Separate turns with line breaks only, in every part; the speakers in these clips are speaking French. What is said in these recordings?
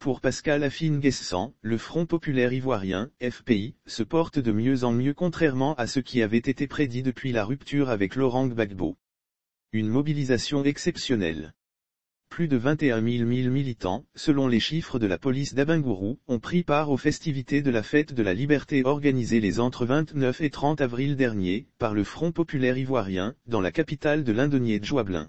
Pour Pascal Afine-Guessant, le Front populaire ivoirien, FPI, se porte de mieux en mieux contrairement à ce qui avait été prédit depuis la rupture avec Laurent Gbagbo. Une mobilisation exceptionnelle. Plus de 21 000 militants, selon les chiffres de la police d'Abingourou, ont pris part aux festivités de la fête de la liberté organisées les entre 29 et 30 avril dernier, par le Front populaire ivoirien, dans la capitale de l'Indonier Djouablin.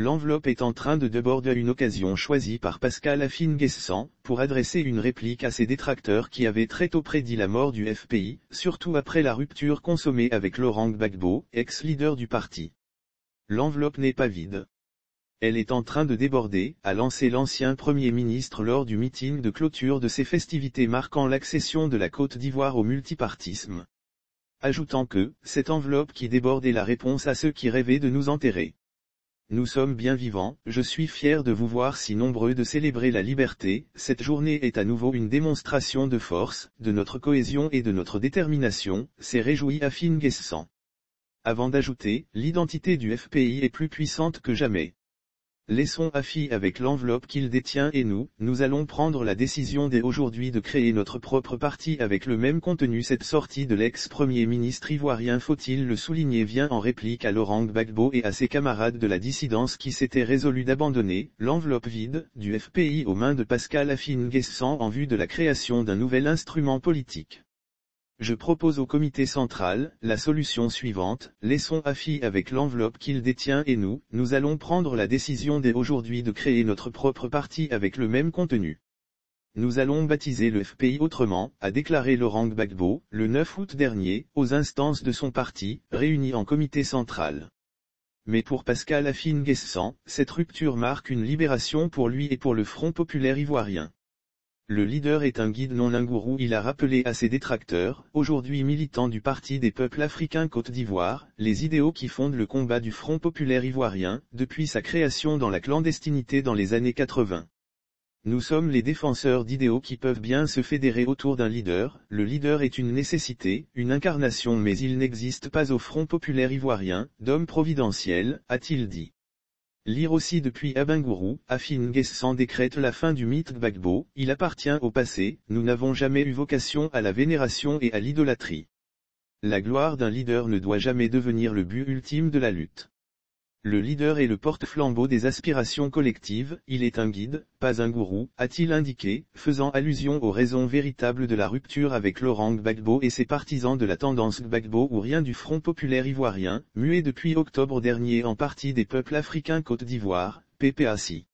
L'enveloppe est en train de déborder une occasion choisie par Pascal Afine-Guessant, pour adresser une réplique à ses détracteurs qui avaient très tôt prédit la mort du FPI, surtout après la rupture consommée avec Laurent Gbagbo, ex-leader du parti. L'enveloppe n'est pas vide. Elle est en train de déborder, a lancé l'ancien Premier ministre lors du meeting de clôture de ces festivités marquant l'accession de la Côte d'Ivoire au multipartisme. Ajoutant que, cette enveloppe qui déborde est la réponse à ceux qui rêvaient de nous enterrer. Nous sommes bien vivants, je suis fier de vous voir si nombreux de célébrer la liberté, cette journée est à nouveau une démonstration de force, de notre cohésion et de notre détermination, s'est réjoui Guessant. Avant d'ajouter, l'identité du FPI est plus puissante que jamais. Laissons Afi avec l'enveloppe qu'il détient et nous, nous allons prendre la décision dès aujourd'hui de créer notre propre parti avec le même contenu. Cette sortie de l'ex-premier ministre ivoirien faut-il le souligner vient en réplique à Laurent Gbagbo et à ses camarades de la dissidence qui s'étaient résolus d'abandonner l'enveloppe vide du FPI aux mains de Pascal Affine Guessant en vue de la création d'un nouvel instrument politique. Je propose au comité central, la solution suivante, laissons AFI avec l'enveloppe qu'il détient et nous, nous allons prendre la décision dès aujourd'hui de créer notre propre parti avec le même contenu. Nous allons baptiser le FPI autrement, a déclaré Laurent Gbagbo, le 9 août dernier, aux instances de son parti, réuni en comité central. Mais pour Pascal Affine Guessant, cette rupture marque une libération pour lui et pour le Front populaire ivoirien. Le leader est un guide non un gourou il a rappelé à ses détracteurs, aujourd'hui militants du Parti des peuples africains Côte d'Ivoire, les idéaux qui fondent le combat du Front populaire ivoirien, depuis sa création dans la clandestinité dans les années 80. Nous sommes les défenseurs d'idéaux qui peuvent bien se fédérer autour d'un leader, le leader est une nécessité, une incarnation mais il n'existe pas au Front populaire ivoirien, d'homme providentiel, a-t-il dit. Lire aussi depuis Abingourou, Afine Guessant décrète la fin du mythe Gbagbo, il appartient au passé, nous n'avons jamais eu vocation à la vénération et à l'idolâtrie. La gloire d'un leader ne doit jamais devenir le but ultime de la lutte. Le leader est le porte-flambeau des aspirations collectives, il est un guide, pas un gourou, a-t-il indiqué, faisant allusion aux raisons véritables de la rupture avec Laurent Gbagbo et ses partisans de la tendance Gbagbo ou rien du Front populaire ivoirien, muet depuis octobre dernier en partie des peuples africains Côte d'Ivoire, PPAC.